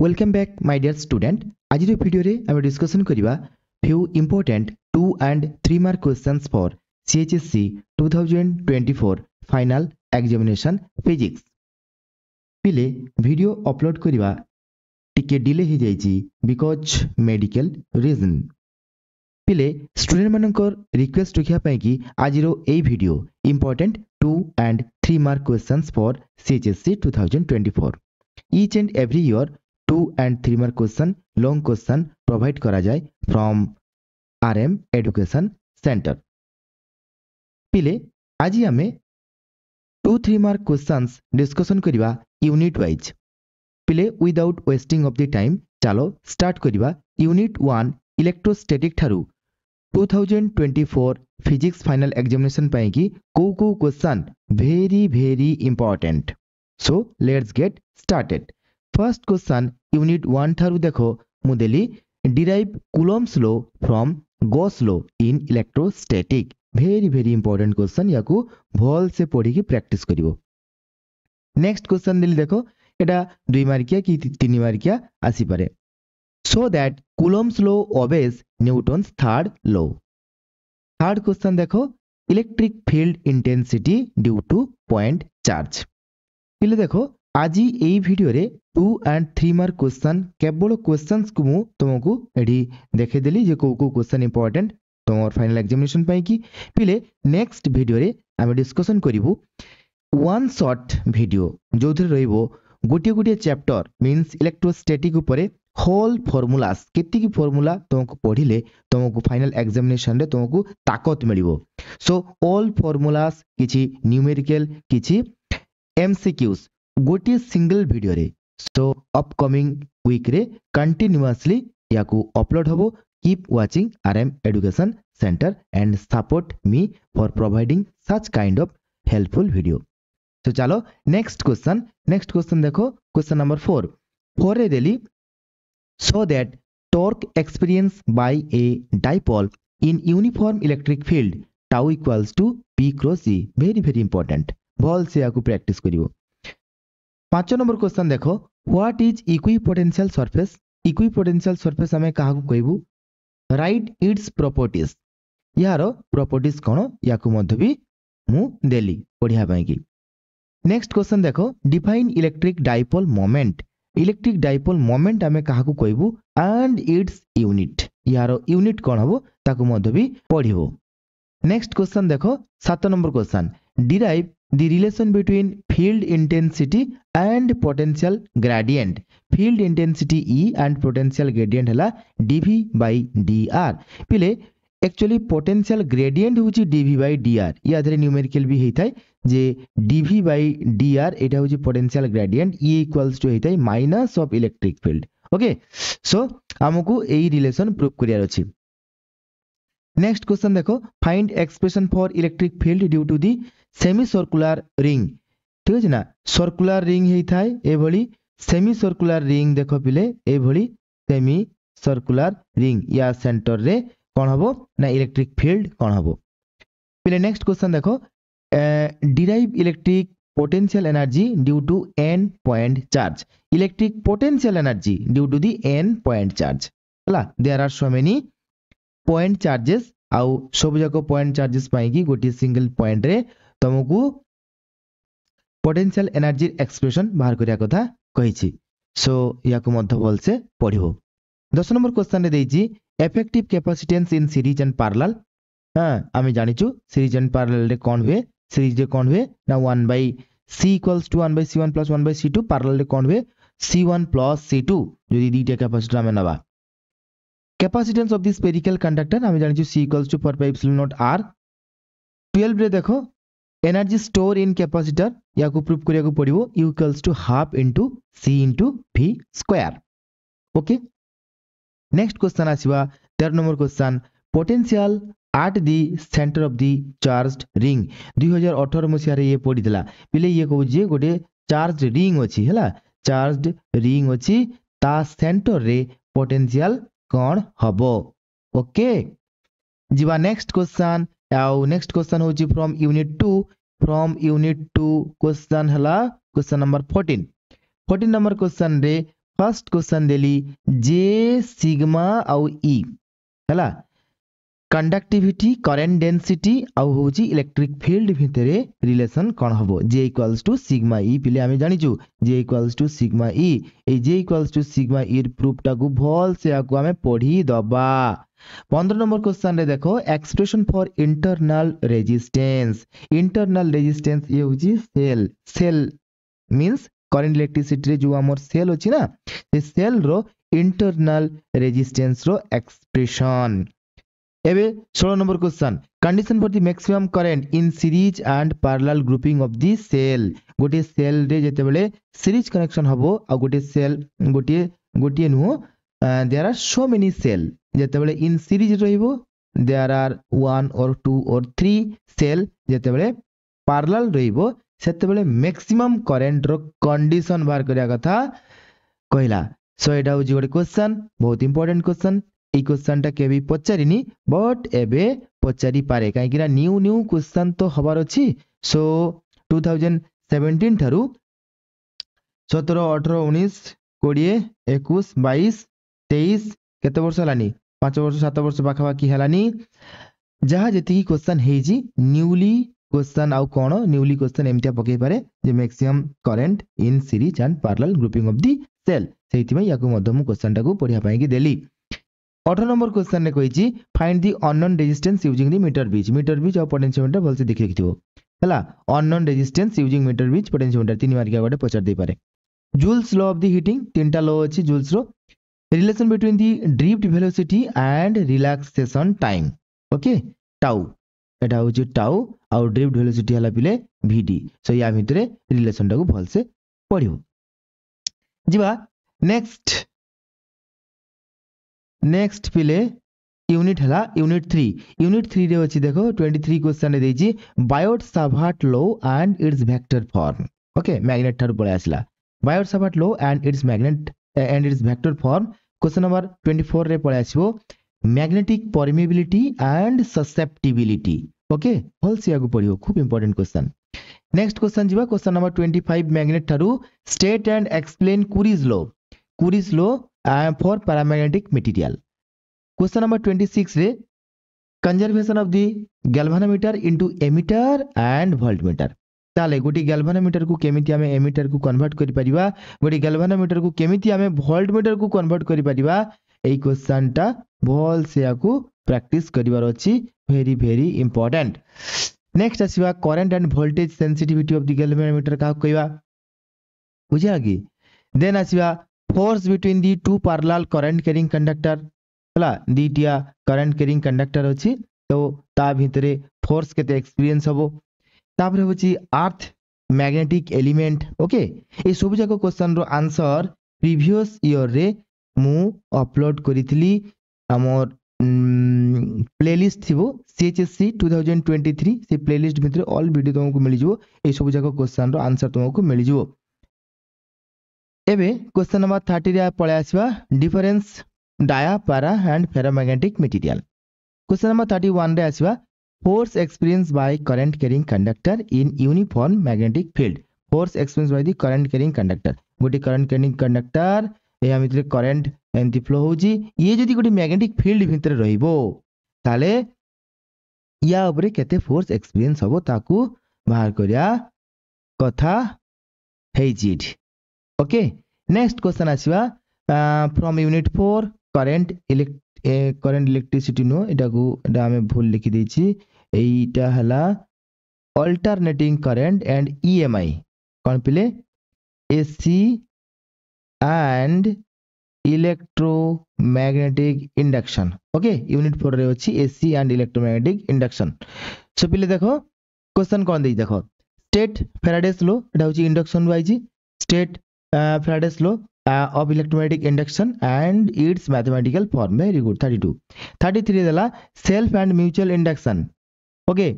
Welcome back my dear student আজির ভিডিওরে আমি discussion করিবা few important two and three mark questions for CHSE two thousand twenty four final examination physics পিলে video upload করিবা টিকে delay হয়ে যাইছি because medical reason পিলে student মানকর রিকোয়েস্ট রখিয়া পাই কি আজির এই video important two and three mark questions for CHSE two thousand twenty four each and every year two and three mark question long question provide करा जाए फ्रॉम आरएम एजुकेशन सेंटर पिले आज आम two three mark questions discussion करवा unit wise पिले without wasting of the time चलो start करवा unit one electrostatic ठारू 2024 फिजिक्स फाइनल पाई कि को को question very very important so let's get started. First question unit 1 देख। देखो, मुदेली derive Coulomb's law from Gauss law in electrostatic. Very very important question या को भल से पढ़ी प्राक्ट कर नेक्स्ट क्वेश्चन दिल देखो यहाँ दुई मार्किया कि तीन मार्किया आसीपे so that Coulomb's law obeys Newton third law third question देखो electric field intensity due to point charge देखो আজ এই ভিডিওরে two and three mark question কেবল কোশ্চেন্সকে মু তোমাকে এটি দেখাইদেলি যে কেউ কেউ কোশ্চেন ইম্পর্টেন্ট তোমার ফাইনাল এক্সামিনেশন পাইকি পিলে নেক্সট ভিডিওরে আমি ডিসকসন করিবু ওয়ান শর্ট ভিডিও যেউথিরে রহিব গোটিয়ে গোটিয়ে চ্যাপ্টর মিন্স ইলেকট্রোস্ট্যাটিক উপরে হোল ফর্মুলাস কেতিকি ফর্মুলা তোমাকে পড়িলে তোমাকে ফাইনাল এক্সামিনেশনরে তোমাকে তাকত মিলিব সো অল ফর্মুলাস কিছি নিউমেরিক্যাল কিছি এমসিকিউস गोटे सिंगल भिडियो रे सो अपकमिंग वीक रे कंटिन्यूअसली याकू अपलोड हबो। Keep watching RM education centre and support me for providing such kind of helpful video तो चलो नेक्स्ट क्वेश्चन नेक्स्ट क्वेश्चन देखो। क्वेश्चन नंबर फोर फोर रे देली so that torque experienced by a dipole in uniform electric field, tau equals to p cross e very very important भल से याकू practice करिवो पाँच नंबर क्वेश्चन देखो। What is equipotential surface equipotential surface आम क्या कहबू? राइट इट्स प्रॉपर्टीज़ यार प्रॉपर्टीज़ कौन? या भी मुझे पढ़िया कि। नेक्स्ट क्वेश्चन देखो। Define electric dipole moment electric dipole moment आम क्या कहबू? एंड इट्स यूनिट यार यूनिट कौन हम भी पढ़ो नेक्स्ट क्वेश्चन देखो। सात number question derive the relation between field intensity and potential gradient field intensity e and potential gradient hela dv by dr पिले एक्चुअली पोटेंशियल ग्रेडिएंट होची dv by dr या न्यूमेरिकल भी हेइथाय जे dv by dr एटा होची potential gradient e equals to हेइथाय minus of electric field okay so हमकु एई relation prove करियार अछि नेक्स्ट क्वेश्चन देखो find expression for electric field due to the semi circular ring ठीक अछि ना सर्कुलर रिंग हेइथाय एभली सेमी सर्कुलर रिंग देखो पिले एभली सेमी सर्कुलर रिंग या सेंटर रे कोन हबो ना इलेक्ट्रिक फ़ील्ड कोन हबो पिले नेक्स्ट क्वेश्चन देखो derive electric potential energy due to n point charge. electric potential energy due to the n point charge. ହେଲା, there are so many point charges ଆଉ ସବୁ ଯାକ point charges ପାଇଁ କି ଗୋଟିଏ single point ରେ ତମକୁ potential energy expression ବାହାର କରିବା କଥା କହିଛି ସୋ ୟାକୁ ମଧ୍ୟ ଭଲସେ ପଢିବ ଦଶ ନମ୍ବର କ୍ୱେଶ୍ଚନରେ ଦେଇଛି effective capacitance in series and parallel ହଁ ଆମେ ଜାଣିଛୁ series and parallel ରେ କ'ଣ ହୁଏ series ରେ କ'ଣ ହୁଏ ନା 1 by c equals to 1 by c1 plus 1 by c2 parallel ରେ କ'ଣ ହୁଏ c1 plus c2 ଯଦି ଦୁଇଟା କ୍ୟାପାସିଟର ଆମେ ନେବା capacitance of the spherical conductor आम जानूँ C equals to four pi nought R twelve देख एनर्जी स्टोर इन कैपासीटर या प्रूफ करने को पड़ो equals to half into C into V square okay next question आसवा तेरह number question potential at the centre of the charge ring दुई हज़ार अठर मसीहार ये पड़ा ये कहूँ गोटे चार्ज रिंग अच्छी चार्ज रिंग अच्छी ता सेटर में କ'ଣ ହେବ ଓକେ ଯିବା ନେକ୍ସଟ କ୍ୱେଶ୍ଚନ୍ ଆଉ ନେକ୍ସଟ କ୍ୱେଶ୍ଚନ୍ ହେଉଛି from unit two from unit two question ହେଲା question number fourteen fourteen number କ୍ୱେଶ୍ଚନ୍ରେ first question ଦେଲି ଜେ ସିଗ୍ମା ଆଉ ଇ ହେଲା कंडक्टिविटी करेन्ट डेनसीटी आउ हूँ इलेक्ट्रिक फिल्ड भितर रिलेसन कौन हम जे इक्वाल्स टू सिग्मा इ पिले आम जाचु J equals to sigma E J equals to sigma इ प्रूफटा को भल से आम पढ़ी दबा पंद्रह नंबर क्वेश्चन रे देखो expression for internal resistance internal resistance ये हूँ cell cell means current electricity जो आम सेल अच्छी ना से सेल रो इंटरनल रेजिस्टेंस এবে ষোলো number question condition for the maximum current in series and parallel grouping of the cell গোটিয়ে সেলরে যেতেবেলে সিরিজ কানেকশন হব আর গোটিয়ে সেল গোটিয়ে গোটিয়ে নুহ there are so many cell যেতেবেলে in series রহব there are one or two or three cell যেতেবেলে parallel রহব সেতবে maximum করেন্টর কন্ডিশন বাহার করা কথা কহিলা। সো এটা হচ্ছে গোটে কোশ্চেন বহুত ইম্পর্টেন্ট কোশ্চেন ಈ ಕ್ವಶನ್ଟା କେବେ ବି ପଚାରିନି ବଟ୍ ଏବେ ପଚାରିପାରେ କାହିଁକିନା ନ୍ୟୁ ନ୍ୟୁ କ୍ୱେଶ୍ଚନ୍ ତ ହେବାର ଅଛି ସୋ ଟୁ ଥାଉଜେଣ୍ଡ ସେଭେଣ୍ଟିନ୍ ଠାରୁ ସତର ଅଠର ଉଣେଇଶ କୋଡ଼ିଏ ଏକୋଇଶ ବାଇଶ ତେଇଶ କେତେ ବର୍ଷ ହେଲାନି ପାଞ୍ଚ ବର୍ଷ ସାତ ବର୍ଷ ପାଖାପାଖି ହେଲାନି ଯାହା ଯେତିକି କ୍ୱେଶ୍ଚନ୍ ହେଇଛି ନ୍ୟୁଲି କ୍ୱେଶ୍ଚନ୍ ଆଉ କ'ଣ ନ୍ୟୁଲି କ୍ୱେଶ୍ଚନ୍ ଏମିତିଆ ପକେଇପାରେ ଯେ maximum current in series and parallel grouping of the cell ସେଇଥିପାଇଁ ୟାକୁ ମଧ୍ୟ ମୁଁ କ୍ୱେଶ୍ଚନ୍ଟାକୁ ପଢ଼ିବା ପାଇଁକି ଦେଲି ଅଠର ନମ୍ବର କ୍ୱେଶ୍ଚନରେ କହିଛି find the unknown resistance using the metre bridge metre bridge ଆଉ ପଟେନ୍ସିଓମିଟର ଭଲସେ ଦେଖି ରଖିଥିବ ହେଲା unknown resistance using metre bridge potentiometer ତିନି ମାର୍କିଆ ଗୋଟେ ପଚାରି ଦେଇପାରେ ଜୁଲ୍ସ ଲ ଅଫ୍ ଦି ହିଟିଂ ତିନିଟା ଲ ଅଛି ଜୁଲ୍ସର relation between the drift velocity and relaxation time okay tau এটা হচ্ছে টাউ ଆଉ ଡ୍ରିଫ୍ଟ ଭେଲୋସିଟି ହେଲା ପିଲେ ଭିଡି ସୋ ୟା ଭିତରେ ରିଲେସନଟାକୁ ଭଲସେ ପଢ଼ିବ ଯିବା ନେକ୍ସଟ नेक्स्ट पिले यूनिट है यूनिट थ्री यूनिट थ्री अच्छी देख ट्वेंटी थ्री क्वेश्चन देती Biot Savart law and it's vector form okay magnet ठार पलि आसला Biot Savart law and it's magnet and it's vector form question number twenty four रे पलि आसो magnetic permeability and susceptibility okay भल से पढ़ो खूब इंपोर्टेंट क्वेश्चन नेक्स्ट क्वेश्चन जी question number twenty five magnet ठारू state and explain Curie's law Curie's law ion for paramagnetic material question number 26 रे conservation of the galvanometer into ammeter and voltmeter ताले, गोटी galvanometer को केमिति हमें emitter को convert कर परबा, गोटी गैल्वेनोमीटर को केमिति हमें वोल्टमीटर को कन्वर्ट कर परबा एई क्वेश्चन टा बोल से आकु प्रैक्टिस करिवार अछि very very important next आसीबा current and voltage sensitivity of the galvanometer का कहबा बुझा कि then आसीबा force between the two parallel current carrying conductor ହେଲା ଦୁଇଟିଆ କରେଣ୍ଟ କ୍ୟାରିଂ କଣ୍ଡକ୍ଟର ଅଛି ତ ତା ଭିତରେ ଫୋର୍ସ କେତେ ଏକ୍ସପିରିଏନ୍ସ ହବ ତାପରେ ହେଉଛି ଆର୍ଥ ମ୍ୟାଗ୍ନେଟିକ୍ ଏଲିମେଣ୍ଟ ଓକେ এই ସବୁ ଯାକ କ୍ୱେଶ୍ଚନର ଆନ୍ସର ପ୍ରିଭିୟସ୍ ଇୟରରେ ମୁଁ ଅପଲୋଡ଼ କରିଥିଲି ଆମର ପ୍ଲେଲିଷ୍ଟ ଥିବ CHSC two thousand twenty three ସେ ପ୍ଲେଲିଷ୍ଟ ଭିତରେ ଅଲ୍ ଭିଡ଼ିଓ ତୁମକୁ ମିଳିଯିବ ଏସବୁ ଯାକ କ୍ୱେଶ୍ଚନର ଆନ୍ସର ତୁମକୁ ମିଳିଯିବ ଏବେ କ୍ୱେଶ୍ଚନ ନମ୍ବର ଥାର୍ଟିରେ ପଳାଇ ଆସିବା difference dia para and ferromagnetic material question number thirty ୱାନ୍ରେ ଆସିବା force experienced by current carrying conductor in uniform magnetic field force experienced by the current carrying conductor गोटे current carrying conductor ଏହା ଭିତରେ current ଏମିତି flow ହେଉଛି ଇଏ ଯଦି ଗୋଟେ magnetic field ଭିତରେ ରହିବ ତାହେଲେ ୟା ଉପରେ କେତେ force experience ହବ ତାକୁ ବାହାର କରିବା କଥା ହେଇଛି ଏଠି okay next question आसवा from unit four current current electricity नुह यहाँ आम भूल लिखिदे यहीटा है अल्टरनेटिंग करेंट एंड ईएमआई कौन पिले AC and electromagnetic induction okay unit four रे अच्छी AC and electromagnetic induction so पिले देखो क्वेश्चन कौन दे देखो state Faraday's law Etah induction wise state uh, Faraday's Faraday's law of electromagnetic induction and its mathematical form very good 32 33 dala self and mutual induction okay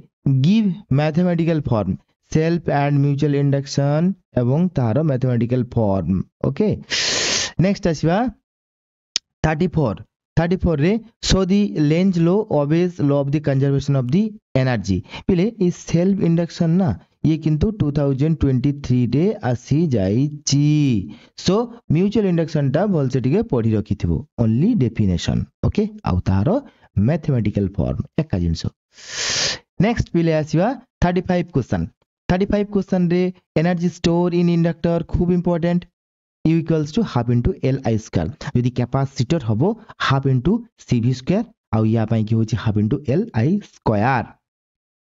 give mathematical form self and mutual induction ebong taro mathematical form okay next asiba 34 34 रे so the Lenz law obeys law of the conservation of the energy पहले इस self induction ना ଇଏ କିନ୍ତୁ two thousand twenty ଥ୍ରୀରେ ଆସିଯାଇଛି show mutual ଇଣ୍ଡକ୍ସନଟା ଭଲସେ ଟିକେ ପଢି ରଖିଥିବୁ ଓନ୍ଲି ଡେଫିନେସନ ଓକେ ଆଉ ତାହାର ମ୍ୟାଥମେଟିକାଲ ଫର୍ମ ଏକା ଜିନିଷ ନେକ୍ସଟ ପିଲେ ଆସିବା thirty five question thirty five কোশ্চেন্রে energy store in inductor খুব important U equals to half into L I square যদি ক্যাপাসিটর হব হাফ ইন্টু সিভি স্কোয়ার ଆଉ ୟା ପାଇଁ କି ହେଉଛି half into L I square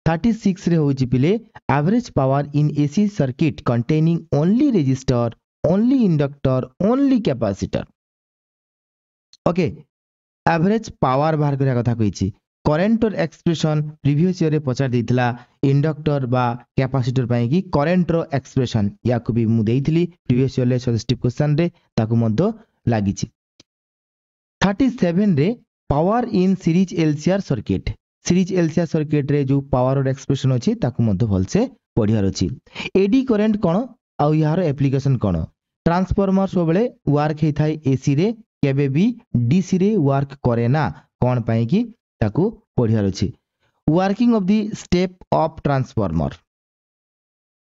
36 রে হচ্ছে পিলে average power in AC circuit containing only resistor only inductor only capacitor okay average power বাহার করা কথা কইছি। করেন্টর এক্সপ্রেসন প্রিভিয়াস ইয়ারে পচার দিয়েছিলা ইন্ডক্টর বা ক্যাপাসিটর পাই কি করেন্টর এক্সপ্রেসন ইয়াকু বি মু দেইছিলি প্রিভিয়াস ইয়ারে সাজেস্টিভ কোশ্চেন রে, তাকু মধ্য লাগিছি। 37 রে power in series LCR circuit series ଏଲସିଆର ସର୍କିଟ୍ରେ ଯେଉଁ ପାୱାରର ଏକ୍ସପ୍ରେସନ୍ ଅଛି ତାକୁ ମଧ୍ୟ ଭଲସେ ପଢ଼ିବାର ଅଛି ଏଡି କରେଣ୍ଟ କ'ଣ ଆଉ ଏହାର ଆପ୍ଲିକେସନ୍ କ'ଣ ଟ୍ରାନ୍ସଫର୍ମର ସବୁବେଳେ ୱାର୍କ ହେଇଥାଏ ଏସିରେ କେବେ ବି ଡିସିରେ ୱାର୍କ କରେ ନା କ'ଣ ପାଇଁ କି ତାକୁ ପଢ଼ିବାର ଅଛି working of the step of transformer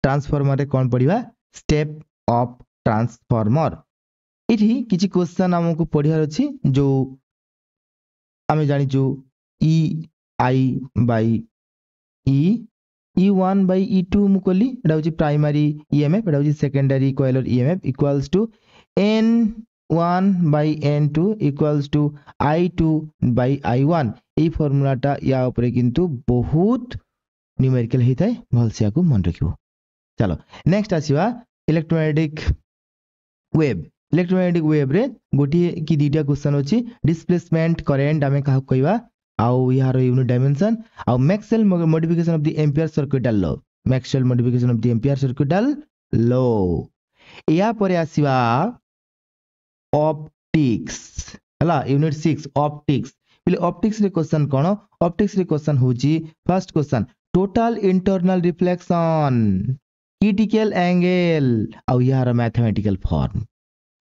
ଟ୍ରାନ୍ସଫର୍ମରରେ କ'ଣ ପଢ଼ିବା ଷ୍ଟେପ୍ ଅଫ୍ ଟ୍ରାନ୍ସଫର୍ମର ଏଠି କିଛି କ୍ୱେଶ୍ଚନ୍ ଆମକୁ ପଢ଼ିବାର ଅଛି ଯେଉଁ ଆମେ ଜାଣିଛୁ ଇ I by E E one by E two ମୁଁ କଲି ଏଇଟା ହେଉଛି ପ୍ରାଇମାରୀ ଇଏମ୍ଏଫ୍ ଏଇଟା ହେଉଛି secondary କଏଲର EMF equals to N one by N two equals to I two by I one এই ফর্মুলাটা ইয়া উপরে কিন্তু বহুত ନ୍ୟୁମେରିକାଲ ହେଇଥାଏ ଭଲସେ ୟାକୁ ମନେ ରଖିବ ଚାଲ ନେକ୍ସଟ ଆସିବା ଇଲେକ୍ଟ୍ରୋମାଗ୍ନେଟିକ ୱେଭ୍ ଇଲେକ୍ଟ୍ରୋମାଗ୍ନେଟିକ ୱେଭ୍ରେ ଗୋଟିଏ କି ଦୁଇଟା କ୍ୱେଶ୍ଚନ୍ ଅଛି ଡିସପ୍ଲେସମେଣ୍ଟ କରେଣ୍ଟ ଆମେ କାହାକୁ କହିବା ଆଉ ଏହାର ୟୁନିଟ୍ ଡାଇମେନସନ୍ ଆଉ Maxwell modification of the Ampere circuital law Maxwell modification of the Ampere circuital law ଏହାପରେ ଆସିବା ଅପ୍ଟିକ୍ସ ହେଲା ୟୁନିଟ୍ ସିକ୍ସ ଅପ୍ଟିକ୍ସ ବୋଲେ ଅପ୍ଟିକ୍ସରେ କ୍ୱେଶ୍ଚନ୍ କ'ଣ ଅପ୍ଟିକ୍ସରେ କ୍ୱେଶ୍ଚନ୍ ହେଉଛି first question total internal reflection critical angle ଆଉ ଏହାର mathematical form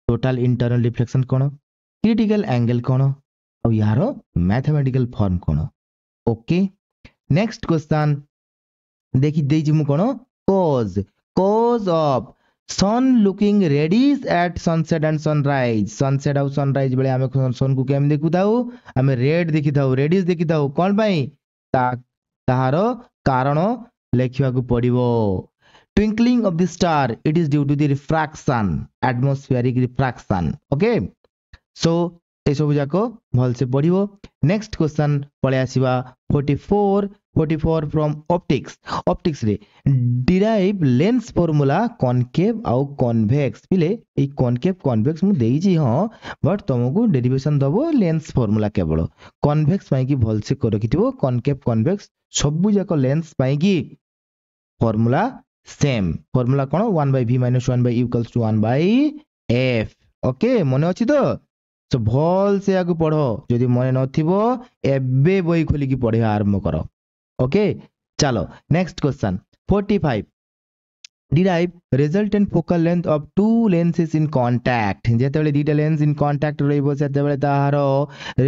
total internal reflection କ'ଣ କ୍ରିଟିକାଲ ଆଙ୍ଗେଲ କ'ଣ ଆଉ ଏହାର ମ୍ୟାଥମେଟିକାଲ ଫର୍ମ କ'ଣ ଓକେ ନେକ୍ସଟ କ୍ୱେଶ୍ଚନ୍ ଦେଖି ଦେଇଛି ମୁଁ କ'ଣ cause cause of sun looking reddish at sunset and sunrise sunset ଆଉ sunrise ବେଳେ ଆମେ sun କୁ କେମିତି ଦେଖୁଥାଉ ଆମେ red ଦେଖିଥାଉ reddish ଦେଖିଥାଉ କ'ଣ ପାଇଁ ତାହାର କାରଣ ଲେଖିବାକୁ ପଡ଼ିବ twinkling of the star it is due to the refraction atmospheric refraction okay so ଏସବୁ ଯାକ ଭଲସେ ପଢ଼ିବ ନେକ୍ସଟ କ୍ୱେଶ୍ଚନ୍ ପଳେଇ ଆସିବା forty four forty four from optics ଅପଟିକ୍ସରେ derive lens formula concave ଆଉ କନଭେକ୍ସ ପିଲେ ଏଇ କନକେଭ୍ କନଭେକ୍ସ ମୁଁ ଦେଇଛି ହଁ ବଟ୍ ତୁମକୁ ଡେରିଭେସନ୍ ଦେବ ଲେନ୍ସ ଫର୍ମୁଲା କେବଳ କନଭେକ୍ସ ପାଇଁକି ଭଲସେ ରଖିଥିବ କନକେଭ୍ କନଭେକ୍ସ ସବୁ ଯାକ ଲେନ୍ସ ପାଇଁକି ଫର୍ମୁଲା ସେମ୍ ଫର୍ମୁଲା କ'ଣ one by V minus one by equals to one by F okay ମନେ ଅଛି ତ ସୋ ଭଲସେ ୟାକୁ ପଢ଼ ଯଦି ମନେ ନଥିବ ଏବେ ବହି ଖୋଲିକି ପଢ଼ିବା ଆରମ୍ଭ କର ଓକେ ଚାଲ next question forty five derive resultant focal length of two lenses in contact যেতবেলে দুইটা লেন্স ইন কন্টাক্ট রইব সেতবেলে তাহার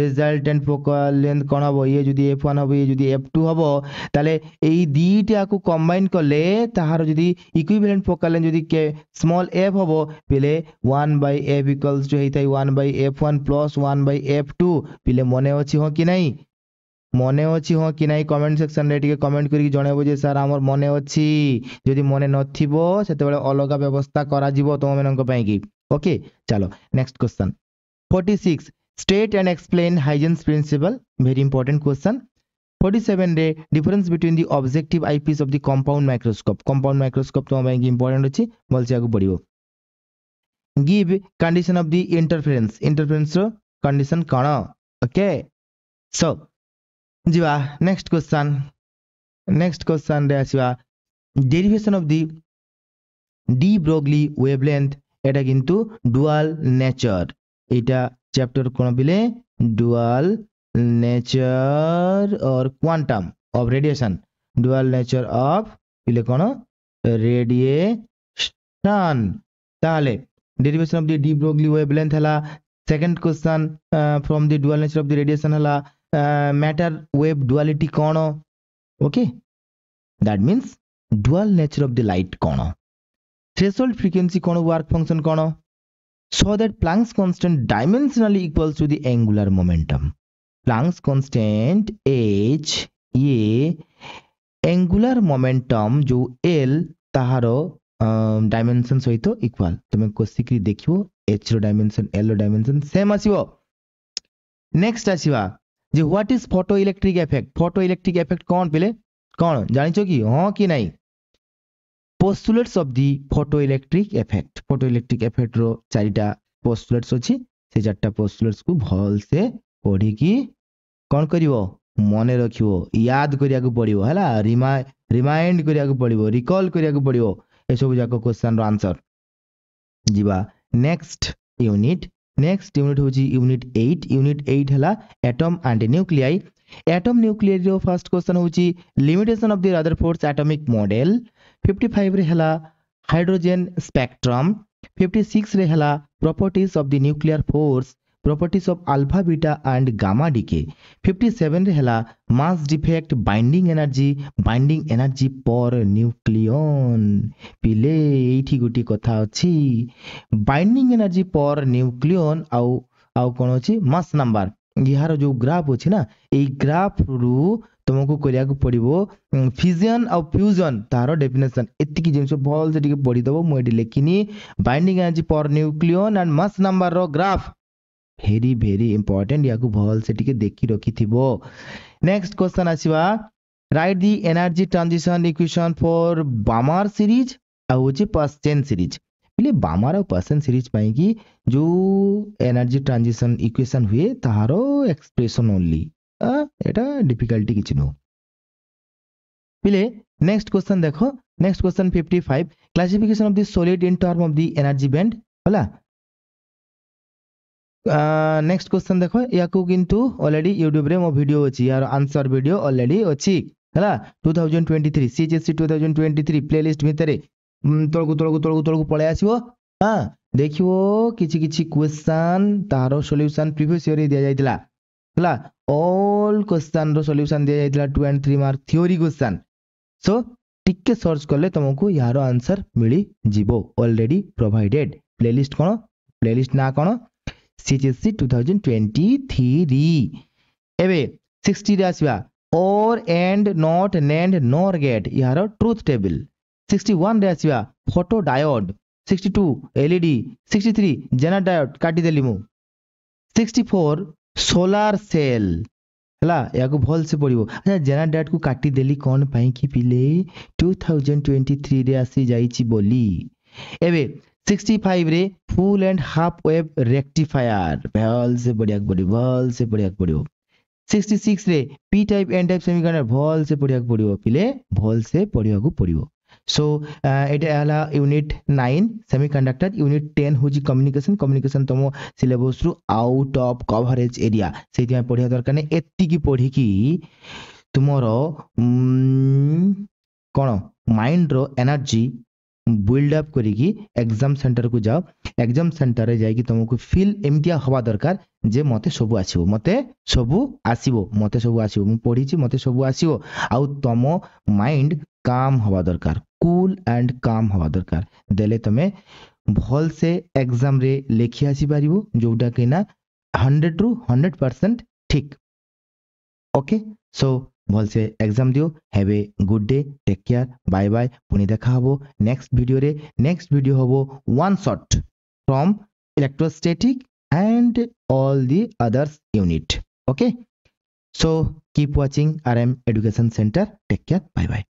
রেজাল্টেন্ট ফোকাল লেন্থ কোন হবো ইয়ে যদি f1 হবো ইয়ে যদি f2 হবো তাহলে এই দুইটাকু কম্বাইন করলে তাহার যদি ইকুইভ্যালেন্ট ফোকাল লেন্থ যদি কে স্মল f হবো পিলে 1 বাই f ইকুয়ালস টু হেইতাই 1 by f1 plus 1 by f2 পিলে মনে অছি হ কি নাই ହଁ କି ନାହିଁ ମନେ ଅଛି ହଁ କି ନାହିଁ କମେଣ୍ଟ ସେକ୍ସନରେ ଟିକେ କମେଣ୍ଟ କରିକି ଜଣାଇବ ଯେ ସାର୍ ଆମର ମନେ ଅଛି ଯଦି ମନେ ନଥିବ ସେତେବେଳେ ଅଲଗା ବ୍ୟବସ୍ଥା କରାଯିବ ତୁମମାନଙ୍କ ପାଇଁକି ଓକେ ଚାଲ next question forty six state and explain Huygens principle very important question forty ସେଭେନରେ difference between the objective eyepiece of the compound microscope compound microscope ତୁମ ପାଇଁକି ଇମ୍ପର୍ଟାଣ୍ଟ ଅଛି ଭଲସେ ଆଗକୁ ବଢ଼ିବ give condition of the interference interference ର condition କ'ଣ okay so ଯିବା next question next କ୍ୱେଶ୍ଚନ୍ରେ ଆସିବା derivation of the de Broglie wavelength এটা কিন্তু ডুয়াল নেচার এটা চ্যাপ্টার কোন বিলে? Dual nature or quantum of radiation dual nature of বিলে কোন? রেডিয়েশন তাহলে derivation of the de Broglie wavelength হেলা। Second question from the dual nature of the radiation হেলা। matter wave duality kono okay that means dual nature of the light kono threshold frequency kono work function kono so that Planck's constant dimensionally equals to the angular momentum Planck's constant h ये angular momentum जो L ताहार dimension सहित equal तुम कषिकी देख H र dimension L र dimension same आसव नेक्स्ट आसवा જે what is photo electric effect photo electric effect કોણ પેલે કોણ જાણીଛ କି ହଁ କି ନାହିଁ postulates of the photo electric effect photo electric ଏଫେକ୍ଟର ଚାରିଟା ପୋସ୍ଟୁଲେଟ୍ସ ଅଛି ସେ ଚାରିଟା ପୋସ୍ଟୁଲେଟ୍ସକୁ ଭଲସେ ପଢ଼ିକି କ'ଣ କରିବ ମନେ ରଖିବ ୟାଦ କରିବାକୁ ପଡ଼ିବ ହେଲା ରିମାଇଣ୍ଡ କରିବାକୁ ପଡ଼ିବ ରିକଲ୍ କରିବାକୁ ପଡ଼ିବ ଏସବୁ ଯାକ କ୍ୱେଶ୍ଚନର ଆନ୍ସର ଯିବା ନେକ୍ସଟ ୟୁନିଟ୍ नेक्स्ट यूनिट हूँ यूनिट एट यूनिट एट है atom and nuclei atom nuclear first question हूँ limitation of the Rutherford atomic model fifty five है हाइड्रोजेन स्पेक्ट्रम फिफ्टी सिक्स है property of the nuclear force properties of alpha beta and gamma decay 57 ରେ ହେଲା mass defect binding energy binding energy per nucleon ପିଲେ ଏଇଠି ଗୋଟିଏ କଥା ଅଛି binding energy per nucleon ଆଉ ଆଉ କ'ଣ ଅଛି mass number ଏହାର ଯେଉଁ ଗ୍ରାଫ୍ ଅଛି ନା ଏଇ ଗ୍ରାଫରୁ ତୁମକୁ କରିବାକୁ ପଡ଼ିବ ଫିଜିଅନ୍ ଆଉ ଫ୍ୟୁଜନ୍ ତାର ଡେଫିନେସନ୍ ଏତିକି ଜିନିଷ ଭଲସେ ଟିକେ ପଢ଼ିଦେବ ମୁଁ ଏଠି ଲେଖିନି binding energy per nucleon and mass ନମ୍ବରର ଗ୍ରାଫ୍ ଭେରି ଭେରି ଇମ୍ପର୍ଟାଣ୍ଟ ୟାକୁ ଭଲସେ ଟିକେ ଦେଖି ରଖିଥିବ ନେକ୍ସଟ କ୍ୱେଶ୍ଚନ୍ ଆସିବା write the energy transition equation for Balmer series ଆଉ ହେଉଛି ପଶ୍ଚେନ୍ ସିରିଜ୍ ହେଲେ ବାମାର ଆଉ ପର୍ସେଣ୍ଟ ସିରିଜ୍ ପାଇଁକି ଯେଉଁ ଏନର୍ଜି ଟ୍ରାନଜିସନ୍ ଇକ୍ୱେସନ୍ ହୁଏ ତାହାର ଏକ୍ସପ୍ରେସନ୍ ଓନ୍ଲି এটা ডিফিকল্টি কিছু নু পিলে নেক্সট কোশ্চেন দেখো next question 55 classification of the solid in term of the energy band হলা নেক্সট ନେକ୍ସଟ କ୍ୱେଶ୍ଚନ୍ ଦେଖ ୟାକୁ କିନ୍ତୁ ଅଲରେଡି ୟୁଟ୍ୟୁବରେ ମୋ ଭିଡ଼ିଓ ଅଛି ୟାର ଆନ୍ସର ଭିଡ଼ିଓ ଅଲରେଡି ଅଛି ହେଲା two thousand twenty three CHSE two thousand twenty three playlist ଭିତରେ ତଳକୁ ତଳକୁ ତଳକୁ ତଳକୁ ପଳେଇ ଆସିବ ହଁ ଦେଖିବ କିଛି କିଛି କ୍ୱେଶ୍ଚନ୍ ତାହାର ସଲ୍ୟୁସନ୍ ପ୍ରିଭିୟସ୍ ଇୟର୍ରେ ଦିଆଯାଇଥିଲା ହେଲା ଅଲ୍ କ୍ୱେଶ୍ଚନ୍ର ସଲ୍ୟୁସନ୍ ଦିଆଯାଇଥିଲା two and three mark theory question so ଟିକେ ସର୍ଚ୍ଚ କଲେ ତୁମକୁ ଏହାର ଆନ୍ସର ମିଳିଯିବ ଅଲରେଡି ପ୍ରୋଭାଇଡେଡ୍ ପ୍ଲେଲିଷ୍ଟ କ'ଣ ପ୍ଲେଲିଷ୍ଟ ନାଁ କ'ଣ CHSE two thousand twenty three এবে ସିକ୍ସଟିରେ ଆସିବା or and not nand nor gate ଏହାର ଟ୍ରୁଥ୍ ଟେବୁଲ୍ ସିକ୍ସଟି ୱାନ୍ରେ ଆସିବା photo diode sixty two L E D sixty three zener diode କାଟିଦେଲି ମୁଁ ସିକ୍ସଟି ଫୋର୍ ସୋଲାର ସେଲ୍ ହେଲା ଏହାକୁ ଭଲସେ ପଡ଼ିବ ଆଚ୍ଛା ଜେନା ଡାୟଡ଼କୁ କାଟିଦେଲି କ'ଣ ପାଇଁକି ପିଲେ ଟୁ ଥାଉଜେଣ୍ଡ ଟ୍ୱେଣ୍ଟି ଥ୍ରୀରେ ଆସିଯାଇଛି ବୋଲି ଏବେ सिक्सटी फाइव रे full and half wave rectifier भल से बढ़िया पड़ो भल से बढ़िया पड़ो सिक्सटी सिक्स रे P type N type semiconductor भल से पढ़ा पड़ो पिले भल से पढ़ा पड़ो सो এটা হল unit nine semiconductor unit ten হচ্ছে কম্যুনিকেসন কম্যুনিকেসন তুম সিলেবস রু আউট অফ কভারেজ এরিয়া সেইপাই পড়া দরকার নেই এতিকি পড়িকি তোমার কোণ মাইন্ডর এনার্জি ବିଲ୍ଡ ଅପ୍ କରିକି ଏକ୍ଜାମ୍ ସେଣ୍ଟରକୁ ଯାଅ ଏକ୍ଜାମ୍ ସେଣ୍ଟରରେ ଯାଇକି ତୁମକୁ ଫିଲ୍ ଏମିତିଆ ହେବା ଦରକାର ଯେ ମୋତେ ସବୁ ଆସିବ ମୋତେ ସବୁ ଆସିବ ମୋତେ ସବୁ ଆସିବ ମୁଁ ପଢ଼ିଛି ମୋତେ ସବୁ ଆସିବ ଆଉ ତୁମ ମାଇଣ୍ଡ କାମ୍ ହେବା ଦରକାର କୁଲ୍ ଆଣ୍ଡ କାମ୍ ହେବା ଦରକାର ଦେଲେ ତୁମେ ଭଲସେ ଏକ୍ଜାମ୍ରେ ଲେଖି ଆସିପାରିବ ଯେଉଁଟାକି ନା ହଣ୍ଡ୍ରେଡ଼ରୁ ହଣ୍ଡ୍ରେଡ଼ ପରସେଣ୍ଟ ଠିକ୍ ଓକେ ସୋ ଭଲସେ ଏକ୍ଜାମ୍ ଦିଅ have a good day take care bye bye ପୁଣି ଦେଖା ହେବ ନେକ୍ସଟ ଭିଡ଼ିଓରେ ନେକ୍ସଟ ଭିଡ଼ିଓ ହେବ one shot from electrostatic and all the others unit okay so keep watching rm education center take care bye bye